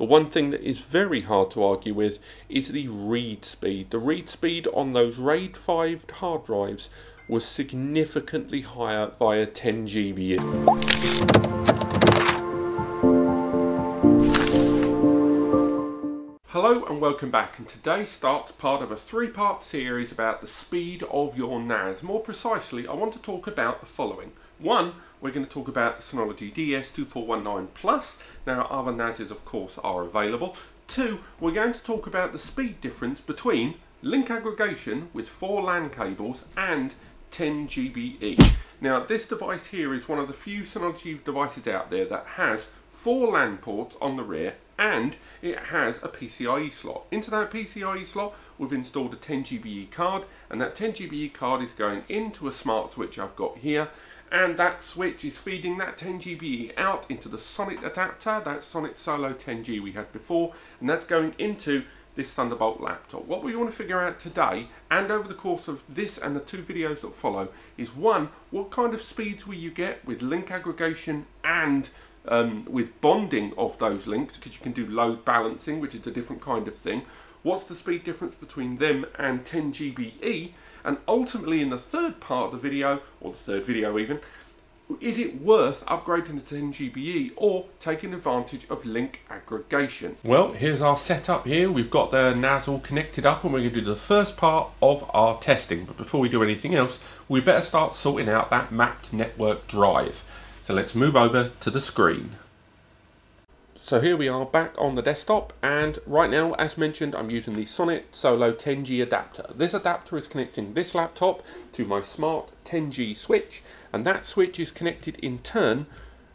But one thing that is very hard to argue with is the read speed. The read speed on those RAID 5 hard drives was significantly higher via 10 GBE. Hello and welcome back and today starts part of a three-part series about the speed of your NAS. More precisely, I want to talk about the following. One, we're going to talk about the Synology DS2419 Plus. Now other NASs of course are available. Two, we're going to talk about the speed difference between link aggregation with four LAN cables and 10 GBE. Now this device here is one of the few Synology devices out there that has four LAN ports on the rear and it has a PCIe slot. Into that PCIe slot we've installed a 10 GBE card and that 10 GBE card is going into a smart switch I've got here and that switch is feeding that 10 GBE out into the Sonnet adapter, that Sonnet Solo 10G we had before and that's going into this Thunderbolt laptop. What we want to figure out today and over the course of this and the two videos that follow is one, what kind of speeds will you get with link aggregation and um, with bonding of those links because you can do load balancing, which is a different kind of thing. What's the speed difference between them and 10 GBE? And ultimately in the third part of the video, or the third video even, is it worth upgrading to 10 GBE or taking advantage of link aggregation? Well, here's our setup here. We've got the NAS all connected up and we're to do the first part of our testing. But before we do anything else, we better start sorting out that mapped network drive. So let's move over to the screen. So here we are back on the desktop and right now as mentioned I'm using the Sonnet Solo 10G adapter. This adapter is connecting this laptop to my smart 10G switch and that switch is connected in turn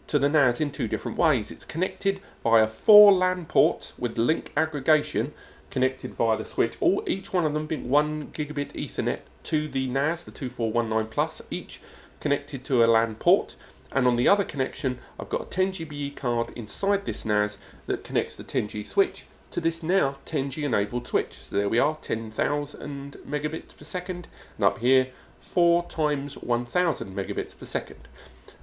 to the NAS in two different ways. It's connected via four LAN ports with link aggregation connected via the switch, all each one of them being one gigabit ethernet to the NAS, the 2419 Plus, each connected to a LAN port and on the other connection I've got a 10 GBE card inside this NAS that connects the 10G switch to this now 10G enabled switch. So there we are, 10,000 megabits per second, and up here 4 times 1000 megabits per second.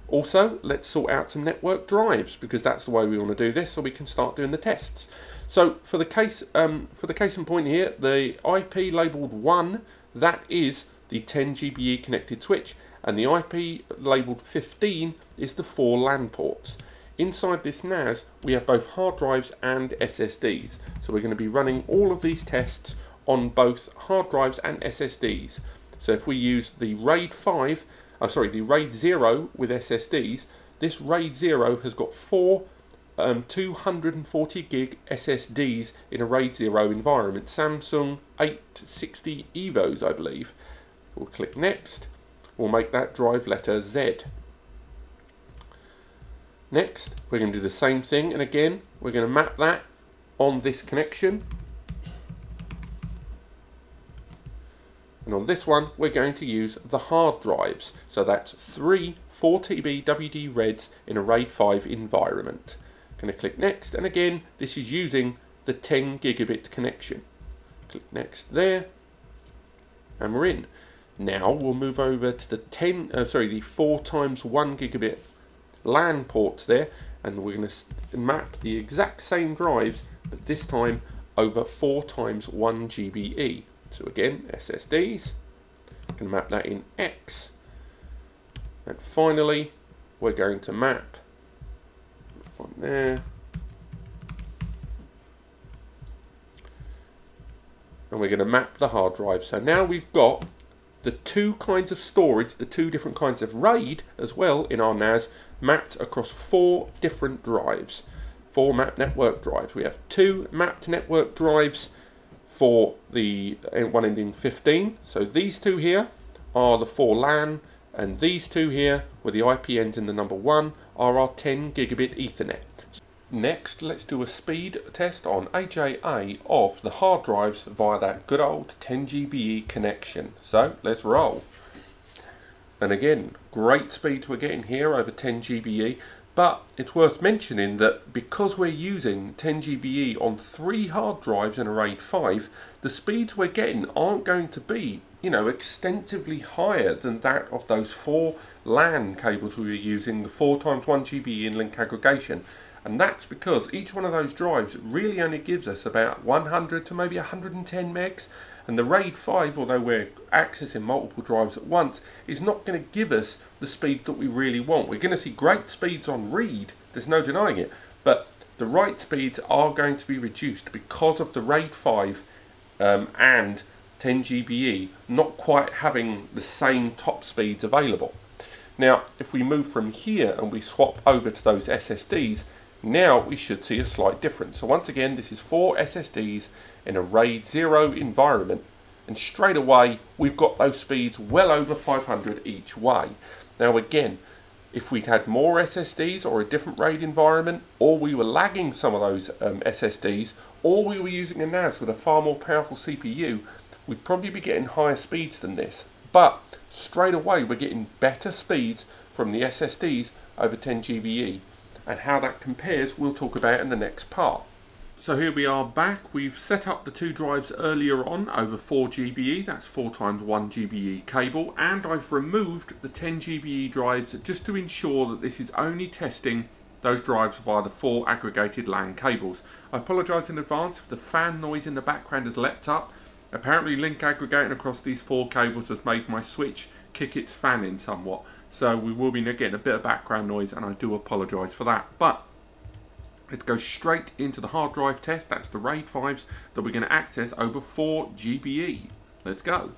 Also, let's sort out some network drives because that's the way we want to do this so we can start doing the tests. So for the case um, for the case in point here, the IP labeled 1, that is the 10 GBE connected switch and the IP labelled 15 is the four LAN ports. Inside this NAS we have both hard drives and SSDs so we're going to be running all of these tests on both hard drives and SSDs. So if we use the RAID 5, uh, sorry the RAID 0 with SSDs, this RAID 0 has got four um, 240 gig SSDs in a RAID 0 environment, Samsung 860 EVOs I believe. We'll click next we'll make that drive letter Z. Next, we're going to do the same thing, and again, we're going to map that on this connection. And on this one, we're going to use the hard drives. So that's three 4TB WD Reds in a RAID 5 environment. I'm Going to click next, and again, this is using the 10 gigabit connection. Click next there, and we're in. Now we'll move over to the 10, uh, sorry, the 4 times 1 gigabit LAN ports there, and we're going to map the exact same drives, but this time over 4 times 1 GBE. So again, SSDs, can map that in X, and finally we're going to map on there. And we're going to map the hard drive. So now we've got the two kinds of storage, the two different kinds of RAID as well in our NAS mapped across four different drives, four mapped network drives. We have two mapped network drives for the uh, one ending 15. So these two here are the four LAN and these two here where the IP ends in the number one are our 10 gigabit ethernet. Next, let's do a speed test on AJA of the hard drives via that good old 10 GBE connection. So, let's roll. And again, great speeds we're getting here over 10 GBE, but it's worth mentioning that because we're using 10 GBE on three hard drives in a RAID 5, the speeds we're getting aren't going to be, you know, extensively higher than that of those four LAN cables we were using, the 4 times 1 GBE in link aggregation And that's because each one of those drives really only gives us about 100 to maybe 110 megs. And the RAID 5, although we're accessing multiple drives at once, is not going to give us the speed that we really want. We're going to see great speeds on read, there's no denying it, but the write speeds are going to be reduced because of the RAID 5 um, and 10 GBE not quite having the same top speeds available. Now, if we move from here and we swap over to those SSDs, now we should see a slight difference. So once again, this is four SSDs in a RAID 0 environment, and straight away, we've got those speeds well over 500 each way. Now again, if we'd had more SSDs or a different RAID environment, or we were lagging some of those um, SSDs, or we were using a NAS with a far more powerful CPU, we'd probably be getting higher speeds than this. But straight away, we're getting better speeds from the SSDs over 10 GBE. And how that compares, we'll talk about in the next part. So here we are back. We've set up the two drives earlier on over 4 GBE, that's 4 times 1 GBE cable, and I've removed the 10 GBE drives just to ensure that this is only testing those drives via the four aggregated LAN cables. I apologise in advance if the fan noise in the background has leapt up. Apparently link aggregating across these four cables has made my switch kick its fan in somewhat. So we will be getting a bit of background noise and I do apologise for that. But Let's go straight into the hard drive test. That's the RAID 5s that we're going to access over 4 GBE. Let's go.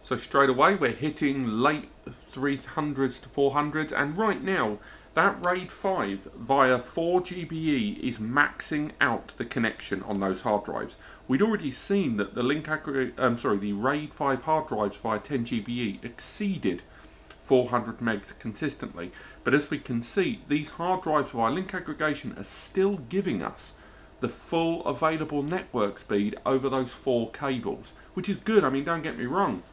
So straight away we're hitting late 300s to 400s and right now that RAID 5 via 4 GBE is maxing out the connection on those hard drives. We'd already seen that the link aggregate, um, sorry, the RAID 5 hard drives via 10 GBE exceeded 400 megs consistently. But as we can see, these hard drives via link aggregation are still giving us the full available network speed over those four cables, which is good. I mean, don't get me wrong.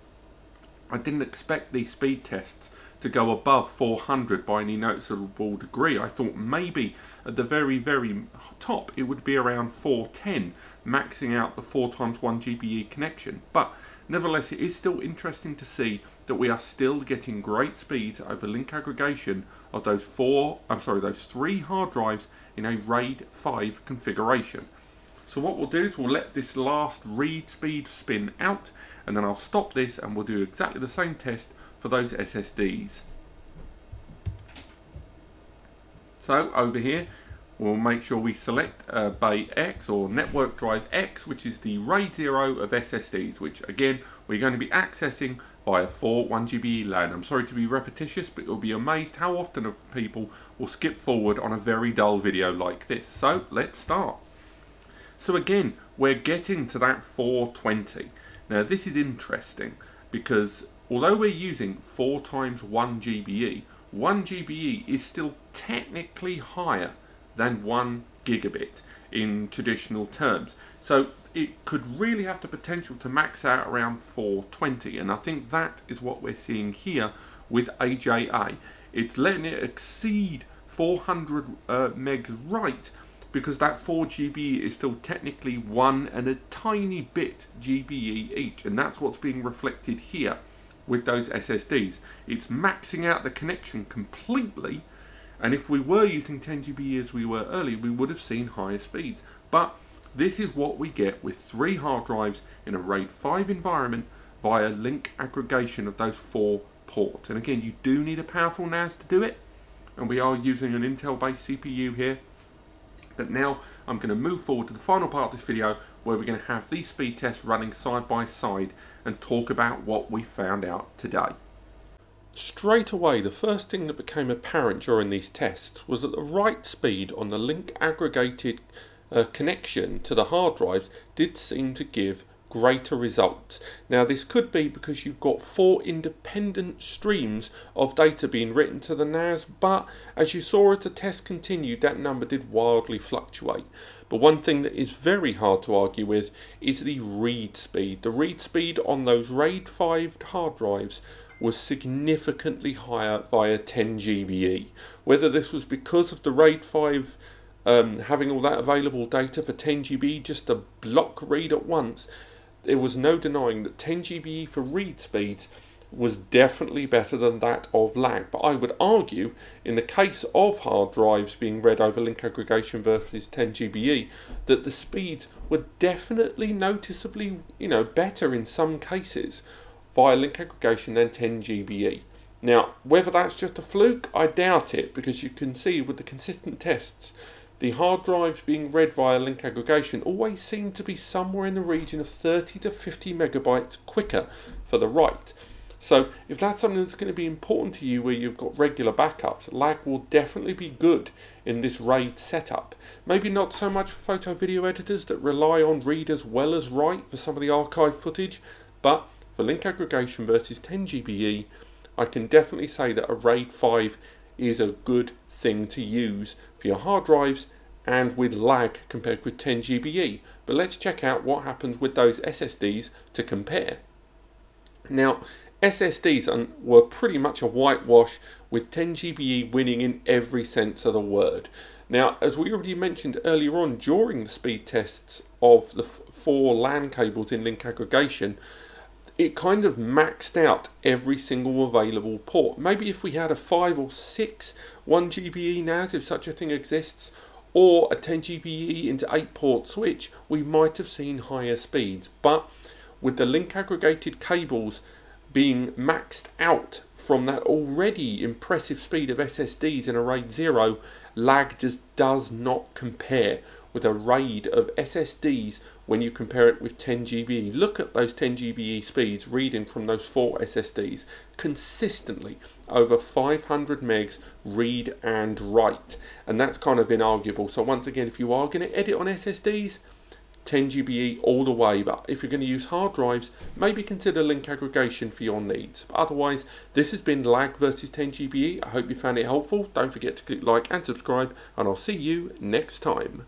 I didn't expect these speed tests to go above 400 by any noticeable degree. I thought maybe at the very, very top it would be around 410, maxing out the 4 times 1 GBE connection. But nevertheless, it is still interesting to see that we are still getting great speeds over link aggregation of those four, I'm sorry, those three hard drives in a RAID 5 configuration. So what we'll do is we'll let this last read speed spin out and then I'll stop this and we'll do exactly the same test for those SSDs. So over here we'll make sure we select uh, Bay X or Network Drive X which is the RAID 0 of SSDs which again we're going to be accessing via 4 1GB LAN. I'm sorry to be repetitious but you'll be amazed how often people will skip forward on a very dull video like this. So let's start. So again we're getting to that 420. Now this is interesting because although we're using 4 times 1 GBE, 1 GBE is still technically higher than 1 gigabit in traditional terms. So it could really have the potential to max out around 420 and I think that is what we're seeing here with AJA. It's letting it exceed 400 uh, megs right because that 4 GB is still technically one and a tiny bit GBE each and that's what's being reflected here with those SSDs. It's maxing out the connection completely and if we were using 10 GB as we were earlier we would have seen higher speeds. But this is what we get with three hard drives in a RAID 5 environment via link aggregation of those four ports. And again you do need a powerful NAS to do it and we are using an Intel based CPU here but now I'm going to move forward to the final part of this video where we're going to have these speed tests running side by side and talk about what we found out today. Straight away, the first thing that became apparent during these tests was that the write speed on the link aggregated uh, connection to the hard drives did seem to give greater results. Now this could be because you've got four independent streams of data being written to the NAS, but as you saw as the test continued, that number did wildly fluctuate. But one thing that is very hard to argue with is the read speed. The read speed on those RAID 5 hard drives was significantly higher via 10 GBE. Whether this was because of the RAID 5 um, having all that available data for 10 GB just a block read at once there was no denying that 10 GBE for read speeds was definitely better than that of lag. But I would argue, in the case of hard drives being read over link aggregation versus 10 GBE, that the speeds were definitely noticeably, you know, better in some cases via link aggregation than 10 GBE. Now, whether that's just a fluke, I doubt it, because you can see with the consistent tests, the hard drives being read via link aggregation always seem to be somewhere in the region of 30 to 50 megabytes quicker for the write. So if that's something that's going to be important to you where you've got regular backups, lag will definitely be good in this RAID setup. Maybe not so much for photo video editors that rely on read as well as write for some of the archive footage, but for link aggregation versus 10 GBE, I can definitely say that a RAID 5 is a good thing to use your hard drives and with lag compared with 10 GBE. But let's check out what happens with those SSDs to compare. Now, SSDs were pretty much a whitewash with 10 GBE winning in every sense of the word. Now, as we already mentioned earlier on during the speed tests of the four LAN cables in link aggregation, it kind of maxed out every single available port. Maybe if we had a 5 or 6 1 GBE NAS, if such a thing exists, or a 10 GBE into 8 port switch, we might have seen higher speeds. But with the link aggregated cables being maxed out from that already impressive speed of SSDs in a RAID 0, lag just does not compare with a RAID of SSDs when you compare it with 10 GBE. Look at those 10 GBE speeds reading from those four SSDs consistently over 500 megs read and write and that's kind of inarguable so once again if you are going to edit on SSDs 10 GBE all the way. But if you're going to use hard drives, maybe consider link aggregation for your needs. But otherwise, this has been lag versus 10 GBE. I hope you found it helpful. Don't forget to click like and subscribe, and I'll see you next time.